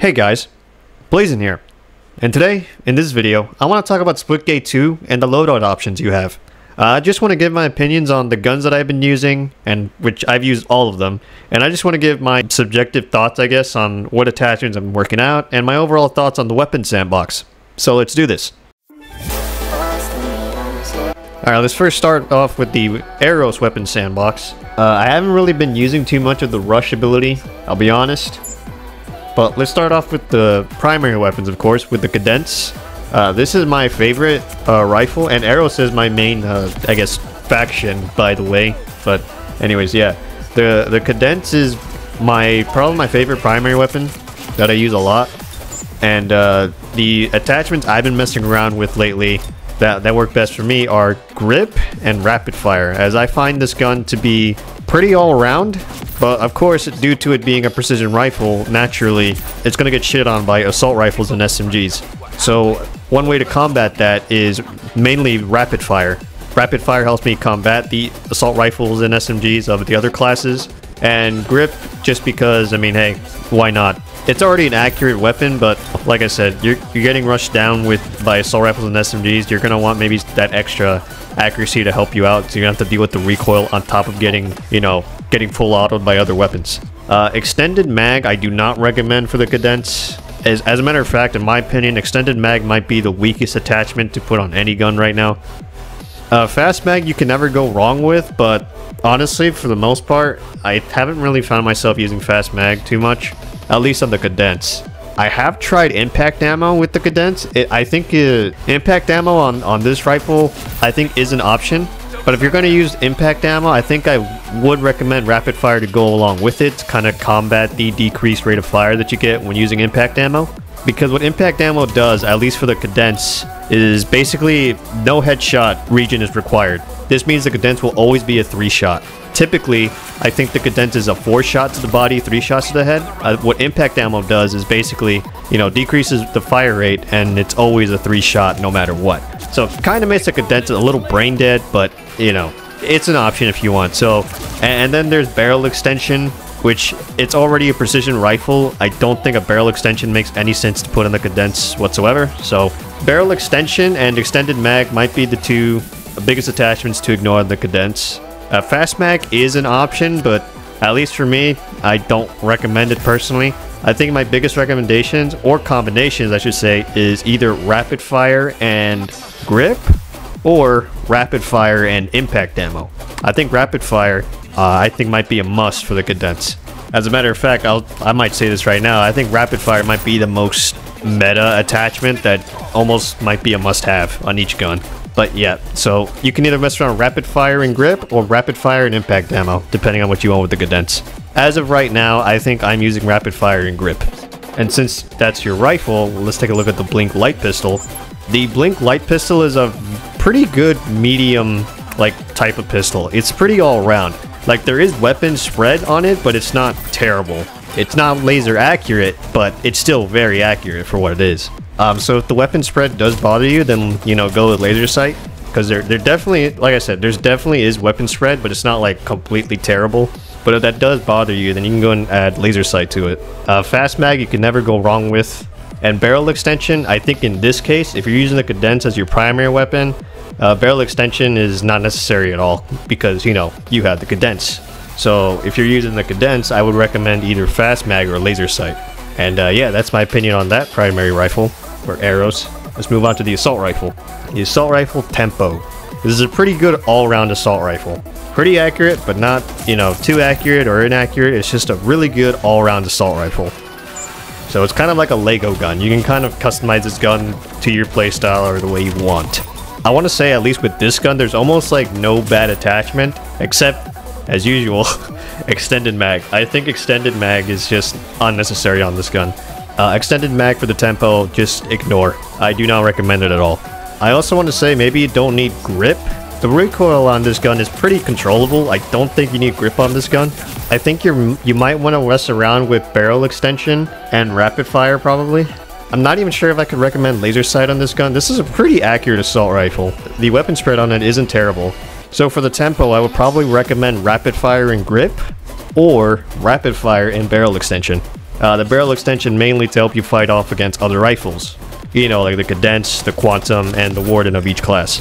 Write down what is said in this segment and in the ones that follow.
Hey guys, Blazen here. And today, in this video, I want to talk about Splitgate 2 and the loadout options you have. Uh, I just want to give my opinions on the guns that I've been using, and which I've used all of them. And I just want to give my subjective thoughts, I guess, on what attachments I'm working out, and my overall thoughts on the weapon sandbox. So let's do this. Alright, let's first start off with the Aeros weapon sandbox. Uh, I haven't really been using too much of the rush ability, I'll be honest. But let's start off with the primary weapons, of course, with the Cadence. Uh, this is my favorite uh, rifle, and Aeros is my main, uh, I guess, faction, by the way. But anyways, yeah. The, the Cadence is my probably my favorite primary weapon that I use a lot. And uh, the attachments I've been messing around with lately that, that work best for me are grip and rapid fire, as I find this gun to be pretty all around, but of course, due to it being a precision rifle, naturally, it's going to get shit on by assault rifles and SMGs. So one way to combat that is mainly rapid fire. Rapid fire helps me combat the assault rifles and SMGs of the other classes, and grip just because, I mean, hey, why not? It's already an accurate weapon, but like I said, you're, you're getting rushed down with by assault rifles and SMGs. You're going to want maybe that extra accuracy to help you out, so you have to deal with the recoil on top of getting, you know, getting full autoed by other weapons. Uh, extended mag, I do not recommend for the Cadence. As, as a matter of fact, in my opinion, extended mag might be the weakest attachment to put on any gun right now. Uh, fast mag you can never go wrong with, but honestly, for the most part, I haven't really found myself using fast mag too much, at least on the Cadence. I have tried impact ammo with the Cadence. It, I think uh, impact ammo on, on this rifle, I think is an option. But if you're going to use impact ammo, I think I would recommend rapid fire to go along with it to kind of combat the decreased rate of fire that you get when using impact ammo. Because what impact ammo does, at least for the Cadence, is basically no headshot region is required. This means the Cadence will always be a 3 shot. Typically, I think the Cadence is a 4 shot to the body, 3 shots to the head. Uh, what impact ammo does is basically, you know, decreases the fire rate and it's always a 3 shot no matter what. So it kind of makes the Cadence a little brain dead, but, you know, it's an option if you want. So, and then there's barrel extension, which it's already a precision rifle. I don't think a barrel extension makes any sense to put in the Cadence whatsoever. So barrel extension and extended mag might be the two biggest attachments to ignore the Cadence. Uh, fast mag is an option, but at least for me, I don't recommend it personally. I think my biggest recommendations, or combinations I should say, is either rapid fire and grip, or rapid fire and impact ammo. I think rapid fire uh, I think might be a must for the Cadence. As a matter of fact, I'll, I might say this right now, I think rapid fire might be the most meta attachment that almost might be a must-have on each gun. But yeah, so you can either mess around rapid fire and grip or rapid fire and impact ammo, depending on what you want with the Cadence. As of right now, I think I'm using rapid fire and grip. And since that's your rifle, let's take a look at the Blink Light Pistol. The Blink Light Pistol is a pretty good medium like type of pistol. It's pretty all around. Like there is weapon spread on it, but it's not terrible. It's not laser accurate, but it's still very accurate for what it is. Um, so if the weapon spread does bother you, then you know go with laser sight because there there definitely, like I said, there's definitely is weapon spread, but it's not like completely terrible. But if that does bother you, then you can go and add laser sight to it. Uh, fast mag you can never go wrong with. And barrel extension, I think in this case, if you're using the Cadence as your primary weapon, uh, barrel extension is not necessary at all because, you know, you have the Cadence. So if you're using the Cadence, I would recommend either fast mag or laser sight. And uh, yeah, that's my opinion on that primary rifle, or Aeros. Let's move on to the assault rifle. The assault rifle Tempo. This is a pretty good all-round assault rifle. Pretty accurate, but not, you know, too accurate or inaccurate. It's just a really good all-round assault rifle. So it's kind of like a Lego gun. You can kind of customize this gun to your playstyle or the way you want. I want to say, at least with this gun, there's almost like no bad attachment, except, as usual, extended mag. I think extended mag is just unnecessary on this gun. Uh, extended mag for the tempo, just ignore. I do not recommend it at all. I also want to say maybe you don't need grip. The recoil on this gun is pretty controllable. I don't think you need grip on this gun. I think you you might want to mess around with barrel extension and rapid fire probably. I'm not even sure if I could recommend laser sight on this gun. This is a pretty accurate assault rifle. The weapon spread on it isn't terrible. So for the tempo, I would probably recommend rapid fire and grip or rapid fire and barrel extension. Uh, the barrel extension mainly to help you fight off against other rifles. You know, like the Cadence, the Quantum, and the Warden of each class.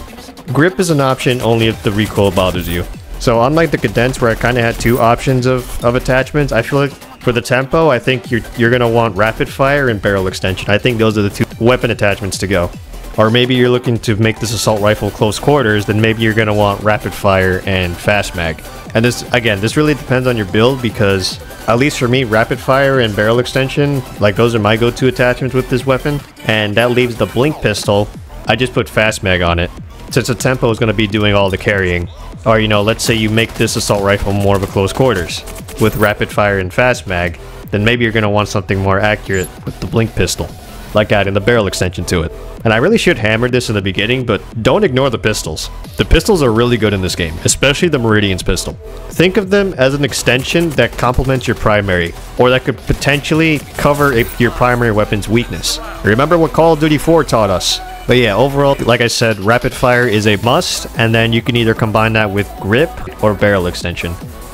Grip is an option only if the recoil bothers you. So unlike the Cadence where I kind of had two options of, of attachments, I feel like for the tempo, I think you're, you're going to want rapid fire and barrel extension. I think those are the two weapon attachments to go. Or maybe you're looking to make this assault rifle close quarters, then maybe you're going to want rapid fire and fast mag. And this, again, this really depends on your build because, at least for me, rapid fire and barrel extension, like those are my go-to attachments with this weapon. And that leaves the blink pistol. I just put fast mag on it since the tempo is going to be doing all the carrying. Or, you know, let's say you make this assault rifle more of a close quarters with rapid fire and fast mag, then maybe you're going to want something more accurate with the blink pistol, like adding the barrel extension to it. And I really should hammer this in the beginning, but don't ignore the pistols. The pistols are really good in this game, especially the Meridian's pistol. Think of them as an extension that complements your primary, or that could potentially cover your primary weapon's weakness. Remember what Call of Duty 4 taught us, but yeah, overall, like I said, rapid fire is a must, and then you can either combine that with grip or barrel extension.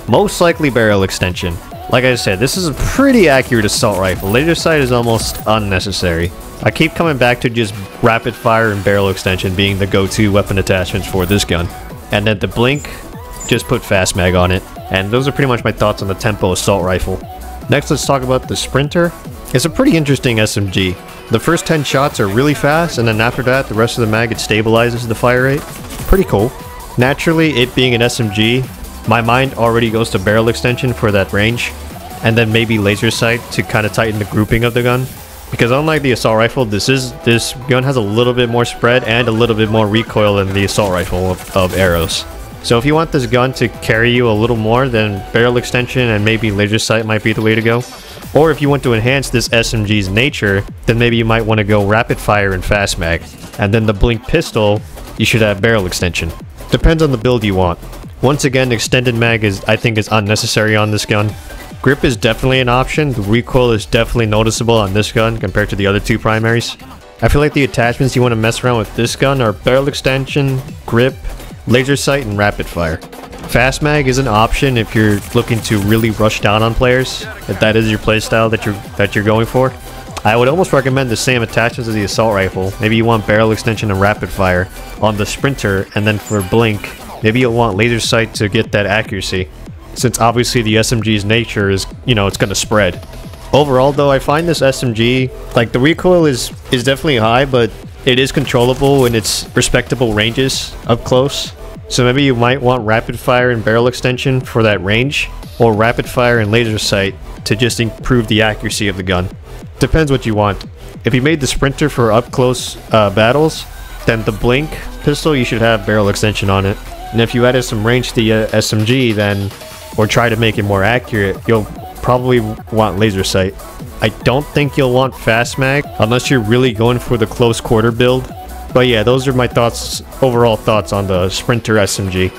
Most likely barrel extension. Like I said, this is a pretty accurate assault rifle. Laser sight is almost unnecessary. I keep coming back to just rapid fire and barrel extension being the go-to weapon attachments for this gun. And then the blink, just put fast mag on it. And those are pretty much my thoughts on the Tempo assault rifle. Next, let's talk about the Sprinter. It's a pretty interesting SMG. The first 10 shots are really fast, and then after that, the rest of the mag, it stabilizes the fire rate. Pretty cool. Naturally, it being an SMG, my mind already goes to barrel extension for that range, and then maybe laser sight to kind of tighten the grouping of the gun. Because unlike the assault rifle, this is this gun has a little bit more spread and a little bit more recoil than the assault rifle of, of Aeros. So if you want this gun to carry you a little more, then barrel extension and maybe laser sight might be the way to go. Or if you want to enhance this SMG's nature, then maybe you might want to go rapid fire and fast mag. And then the blink pistol, you should have barrel extension. Depends on the build you want. Once again, extended mag is I think is unnecessary on this gun. Grip is definitely an option. The recoil is definitely noticeable on this gun compared to the other two primaries. I feel like the attachments you want to mess around with this gun are barrel extension, grip, laser sight, and rapid fire. Fast mag is an option if you're looking to really rush down on players, if that is your playstyle that you're that you're going for. I would almost recommend the same attachments as the assault rifle. Maybe you want barrel extension and rapid fire on the sprinter, and then for blink, maybe you'll want laser sight to get that accuracy. Since obviously the SMG's nature is, you know, it's gonna spread. Overall though, I find this SMG, like the recoil is, is definitely high, but it is controllable in its respectable ranges up close. So maybe you might want rapid fire and barrel extension for that range, or rapid fire and laser sight to just improve the accuracy of the gun. Depends what you want. If you made the sprinter for up close uh, battles, then the blink pistol you should have barrel extension on it. And if you added some range to the uh, SMG, then or try to make it more accurate, you'll probably want laser sight. I don't think you'll want fast mag unless you're really going for the close quarter build but yeah, those are my thoughts, overall thoughts on the Sprinter SMG.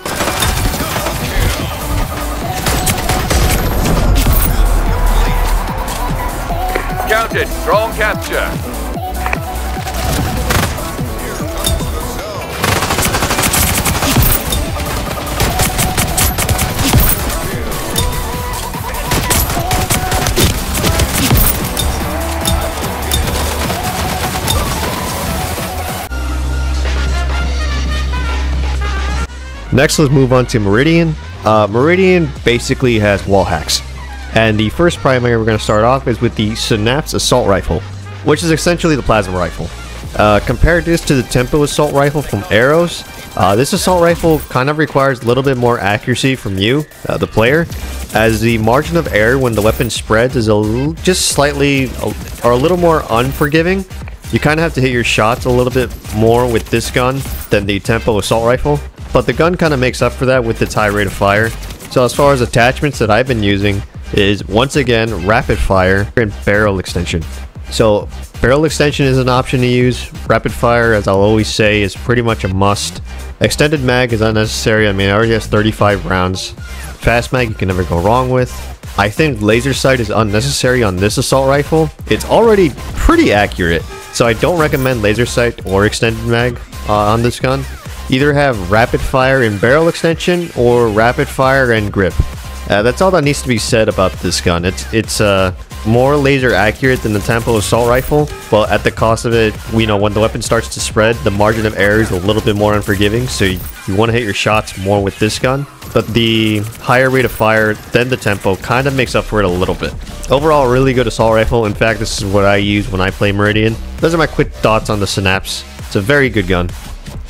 Counted, strong capture. Next, let's move on to Meridian. Uh, Meridian basically has wall hacks. And the first primary we're going to start off is with the Synapse Assault Rifle, which is essentially the plasma rifle. Uh, compare this to the Tempo Assault Rifle from Aeros. Uh, this assault rifle kind of requires a little bit more accuracy from you, uh, the player, as the margin of error when the weapon spreads is a just slightly or a little more unforgiving. You kind of have to hit your shots a little bit more with this gun than the Tempo Assault Rifle. But the gun kind of makes up for that with its high rate of fire. So as far as attachments that I've been using is once again rapid fire and barrel extension. So barrel extension is an option to use. Rapid fire, as I'll always say, is pretty much a must. Extended mag is unnecessary. I mean, it already has 35 rounds. Fast mag you can never go wrong with. I think laser sight is unnecessary on this assault rifle. It's already pretty accurate, so I don't recommend laser sight or extended mag uh, on this gun either have rapid fire and barrel extension or rapid fire and grip. Uh, that's all that needs to be said about this gun. It's it's uh more laser accurate than the Tempo Assault Rifle, but at the cost of it, you know, when the weapon starts to spread, the margin of error is a little bit more unforgiving, so you, you want to hit your shots more with this gun. But the higher rate of fire than the Tempo kind of makes up for it a little bit. Overall, really good assault rifle. In fact, this is what I use when I play Meridian. Those are my quick thoughts on the Synapse. It's a very good gun.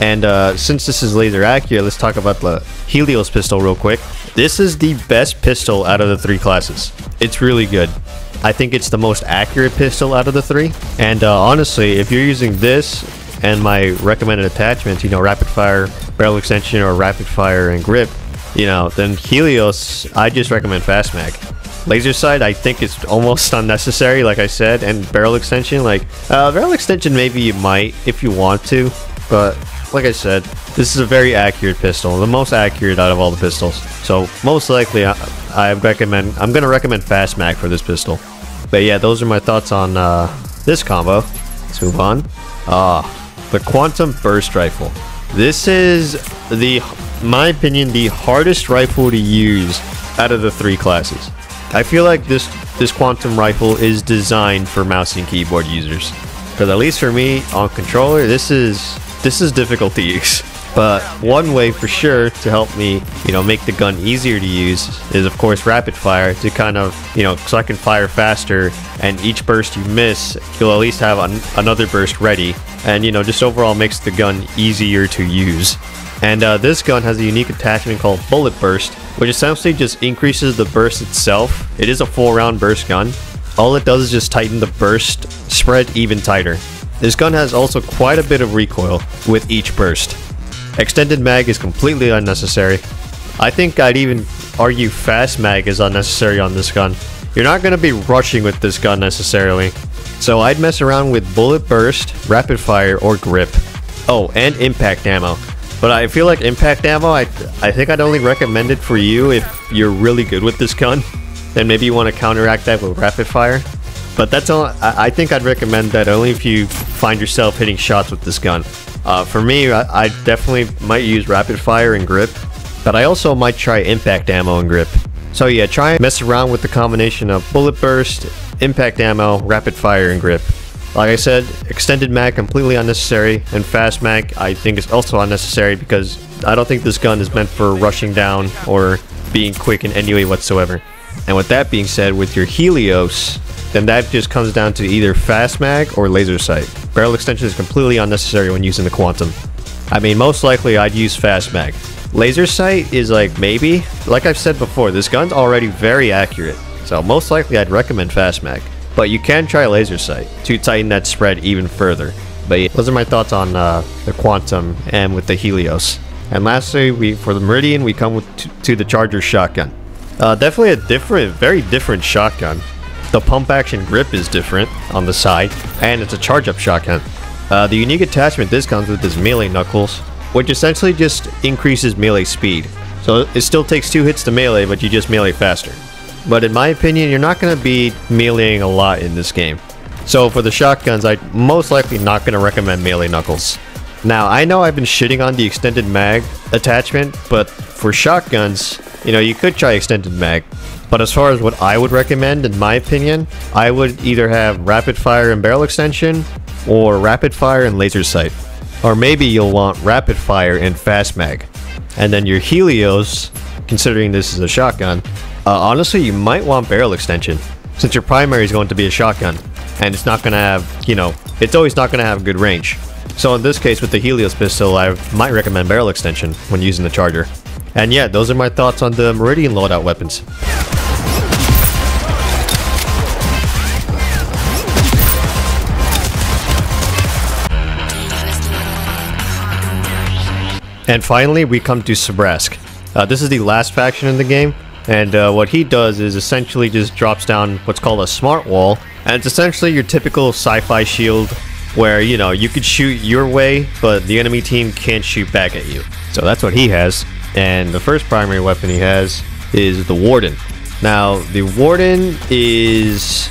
And uh, since this is laser accurate, let's talk about the Helios pistol real quick. This is the best pistol out of the three classes. It's really good. I think it's the most accurate pistol out of the three. And uh, honestly, if you're using this and my recommended attachments, you know, rapid fire, barrel extension, or rapid fire and grip, you know, then Helios, I just recommend Fast Mag. Laser sight, I think it's almost unnecessary, like I said, and barrel extension, like, uh, barrel extension maybe you might if you want to, but like I said, this is a very accurate pistol, the most accurate out of all the pistols. So most likely, I, I recommend, I'm gonna recommend Fast Mag for this pistol. But yeah, those are my thoughts on uh, this combo. Let's move on. Ah, uh, the Quantum Burst Rifle. This is the, my opinion, the hardest rifle to use out of the three classes. I feel like this this quantum rifle is designed for mouse and keyboard users. Because at least for me on controller, this is this is difficult to use. But one way for sure to help me, you know, make the gun easier to use is of course rapid fire to kind of, you know, so I can fire faster and each burst you miss, you'll at least have an another burst ready. And, you know, just overall makes the gun easier to use. And uh, this gun has a unique attachment called Bullet Burst, which essentially just increases the burst itself. It is a full round burst gun. All it does is just tighten the burst spread even tighter. This gun has also quite a bit of recoil with each burst. Extended mag is completely unnecessary. I think I'd even argue fast mag is unnecessary on this gun. You're not going to be rushing with this gun necessarily. So I'd mess around with bullet burst, rapid fire, or grip. Oh, and impact ammo. But I feel like impact ammo, I, I think I'd only recommend it for you if you're really good with this gun. Then maybe you want to counteract that with rapid fire. But that's all. I, think I'd recommend that only if you find yourself hitting shots with this gun. Uh, for me, I, I, definitely might use rapid fire and grip, but I also might try impact ammo and grip. So yeah, try and mess around with the combination of bullet burst, impact ammo, rapid fire, and grip. Like I said, extended mag completely unnecessary, and fast mag I think is also unnecessary because I don't think this gun is meant for rushing down or being quick in any way whatsoever. And with that being said, with your Helios, then that just comes down to either fast mag or laser sight. Barrel extension is completely unnecessary when using the quantum. I mean, most likely I'd use fast mag. Laser sight is like maybe. Like I've said before, this gun's already very accurate, so most likely I'd recommend fast mag. But you can try laser sight to tighten that spread even further. But yeah, those are my thoughts on uh, the quantum and with the Helios. And lastly, we for the Meridian, we come with to the Charger shotgun. Uh, definitely a different, very different shotgun. The pump action grip is different on the side, and it's a charge up shotgun. Uh, the unique attachment this comes with is melee knuckles, which essentially just increases melee speed. So it still takes two hits to melee, but you just melee faster. But in my opinion, you're not going to be meleeing a lot in this game. So for the shotguns, I'm most likely not going to recommend melee knuckles. Now, I know I've been shitting on the extended mag attachment, but for shotguns, you know, you could try extended mag. But as far as what I would recommend, in my opinion, I would either have rapid fire and barrel extension, or rapid fire and laser sight. Or maybe you'll want rapid fire and fast mag. And then your Helios, considering this is a shotgun, uh, honestly, you might want barrel extension, since your primary is going to be a shotgun, and it's not going to have, you know, it's always not going to have good range. So in this case, with the Helios pistol, I might recommend barrel extension when using the Charger. And yeah, those are my thoughts on the Meridian loadout weapons. And finally, we come to Sabrask. Uh, this is the last faction in the game, and uh, what he does is essentially just drops down what's called a smart wall, and it's essentially your typical sci-fi shield where, you know, you could shoot your way, but the enemy team can't shoot back at you. So that's what he has, and the first primary weapon he has is the Warden. Now, the Warden is...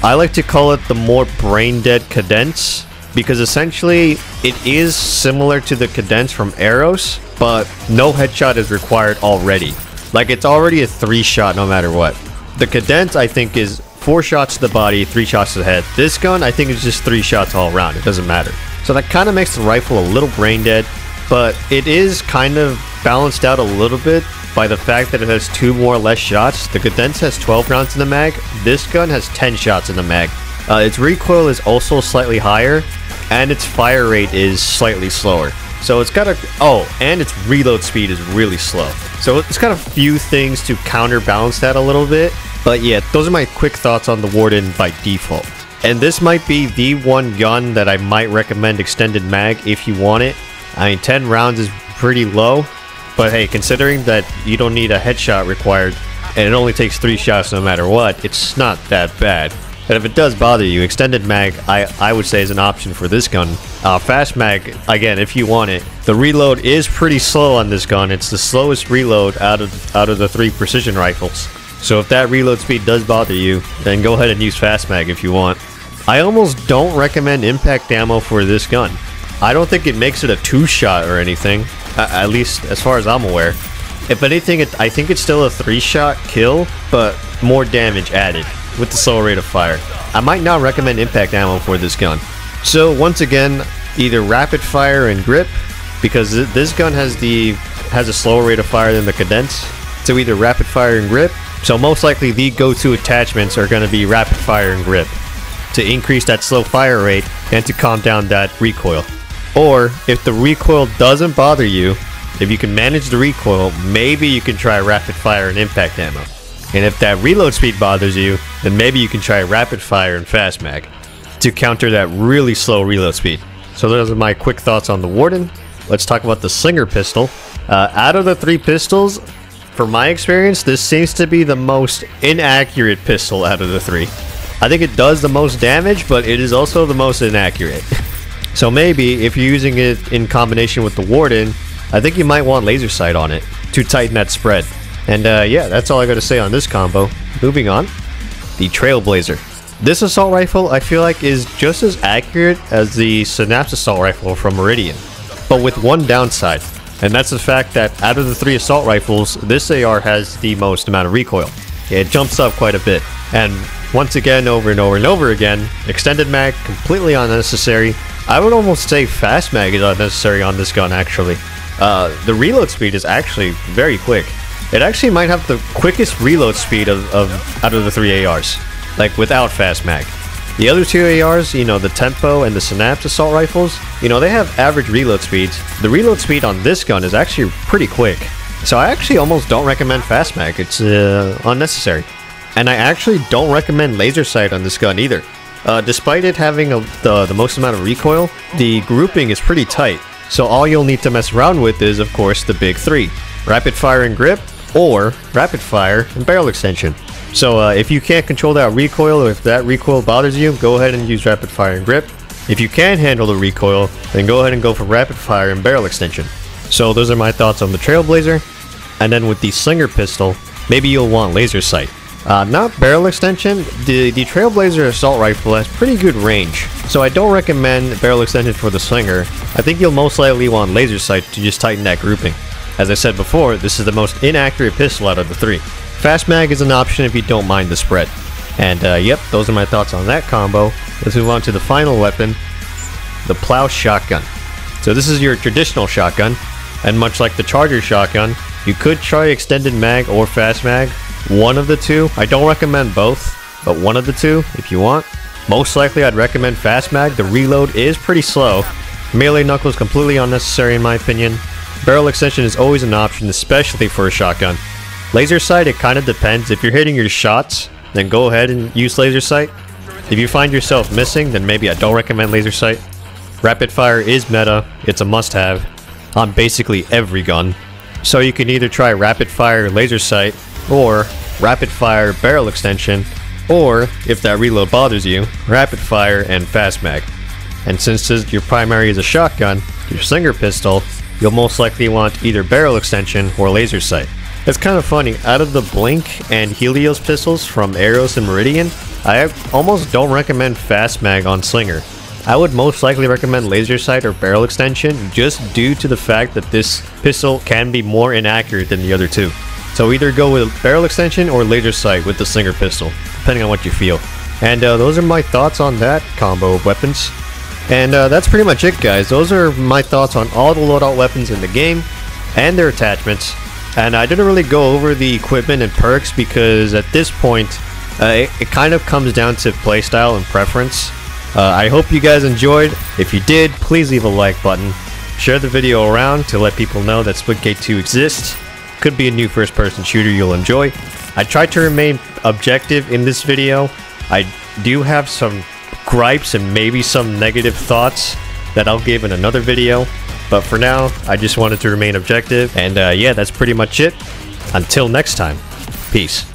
I like to call it the more brain-dead Cadence, because essentially it is similar to the Cadence from Aeros, but no headshot is required already. Like it's already a three shot no matter what. The Cadence I think is four shots to the body, three shots to the head. This gun, I think, is just three shots all around. It doesn't matter. So that kind of makes the rifle a little brain dead, but it is kind of balanced out a little bit by the fact that it has two more or less shots. The Cadence has 12 rounds in the mag. This gun has 10 shots in the mag. Uh, its recoil is also slightly higher, and its fire rate is slightly slower. So it's got a oh, and its reload speed is really slow. So it's got a few things to counterbalance that a little bit. But yeah, those are my quick thoughts on the Warden by default. And this might be the one gun that I might recommend extended mag if you want it. I mean, 10 rounds is pretty low, but hey, considering that you don't need a headshot required, and it only takes 3 shots no matter what, it's not that bad. And if it does bother you, extended mag, I, I would say is an option for this gun. Uh, fast mag, again, if you want it. The reload is pretty slow on this gun. It's the slowest reload out of out of the three precision rifles. So if that reload speed does bother you, then go ahead and use fast mag if you want. I almost don't recommend impact ammo for this gun. I don't think it makes it a two-shot or anything, at least as far as I'm aware. If anything, it, I think it's still a three-shot kill, but more damage added with the slower rate of fire. I might not recommend impact ammo for this gun. So once again, either rapid fire and grip, because this gun has the has a slower rate of fire than the cadence. So either rapid fire and grip. So most likely the go-to attachments are going to be rapid fire and grip to increase that slow fire rate and to calm down that recoil. Or if the recoil doesn't bother you, if you can manage the recoil, maybe you can try rapid fire and impact ammo. And if that reload speed bothers you, then maybe you can try rapid fire and fast mag to counter that really slow reload speed. So those are my quick thoughts on the Warden. Let's talk about the Slinger pistol. Uh, out of the three pistols, from my experience, this seems to be the most inaccurate pistol out of the three. I think it does the most damage, but it is also the most inaccurate. so maybe if you're using it in combination with the Warden, I think you might want laser sight on it to tighten that spread. And uh, yeah, that's all I got to say on this combo. Moving on, the Trailblazer. This assault rifle I feel like is just as accurate as the Synapse assault rifle from Meridian, but with one downside, and that's the fact that out of the three assault rifles, this AR has the most amount of recoil. It jumps up quite a bit, and once again, over and over and over again, extended mag, completely unnecessary. I would almost say fast mag is unnecessary on this gun actually. Uh, the reload speed is actually very quick. It actually might have the quickest reload speed of, of out of the three ARs, like without fast mag. The other two ARs, you know, the Tempo and the Synapse assault rifles, you know, they have average reload speeds. The reload speed on this gun is actually pretty quick. So I actually almost don't recommend fast mag. It's uh, unnecessary. And I actually don't recommend laser sight on this gun either. Uh, despite it having a, the, the most amount of recoil, the grouping is pretty tight. So all you'll need to mess around with is, of course, the big three. Rapid fire and grip, or rapid fire and barrel extension. So uh, if you can't control that recoil or if that recoil bothers you, go ahead and use rapid fire and grip. If you can handle the recoil, then go ahead and go for rapid fire and barrel extension. So those are my thoughts on the Trailblazer. And then with the Slinger pistol, maybe you'll want laser sight. Uh, not barrel extension, the, the Trailblazer assault rifle has pretty good range, so I don't recommend barrel extension for the Slinger. I think you'll most likely want laser sight to just tighten that grouping. As I said before, this is the most inaccurate pistol out of the three. Fast mag is an option if you don't mind the spread. And uh, yep, those are my thoughts on that combo. Let's move on to the final weapon, the Plow Shotgun. So this is your traditional shotgun, and much like the Charger shotgun, you could try extended mag or fast mag, one of the two. I don't recommend both, but one of the two if you want. Most likely I'd recommend fast mag, the reload is pretty slow. Melee knuckles completely unnecessary in my opinion, Barrel extension is always an option, especially for a shotgun. Laser sight, it kind of depends. If you're hitting your shots, then go ahead and use laser sight. If you find yourself missing, then maybe I don't recommend laser sight. Rapid fire is meta, it's a must-have on basically every gun. So you can either try rapid fire laser sight, or rapid fire barrel extension, or, if that reload bothers you, rapid fire and fast mag. And since your primary is a shotgun, your Slinger pistol you'll most likely want either barrel extension or laser sight. It's kind of funny, out of the Blink and Helios pistols from Aeros and Meridian, I almost don't recommend fast mag on Slinger. I would most likely recommend laser sight or barrel extension just due to the fact that this pistol can be more inaccurate than the other two. So either go with barrel extension or laser sight with the Slinger pistol, depending on what you feel. And uh, those are my thoughts on that combo of weapons. And uh, that's pretty much it, guys. Those are my thoughts on all the loadout weapons in the game and their attachments. And I didn't really go over the equipment and perks because at this point, uh, it, it, kind of comes down to playstyle and preference. Uh, I hope you guys enjoyed. If you did, please leave a like button. Share the video around to let people know that Splitgate 2 exists. Could be a new first person shooter you'll enjoy. I tried to remain objective in this video. I do have some gripes and maybe some negative thoughts that I'll give in another video. But for now, I just wanted to remain objective. And uh, yeah, that's pretty much it. Until next time, peace.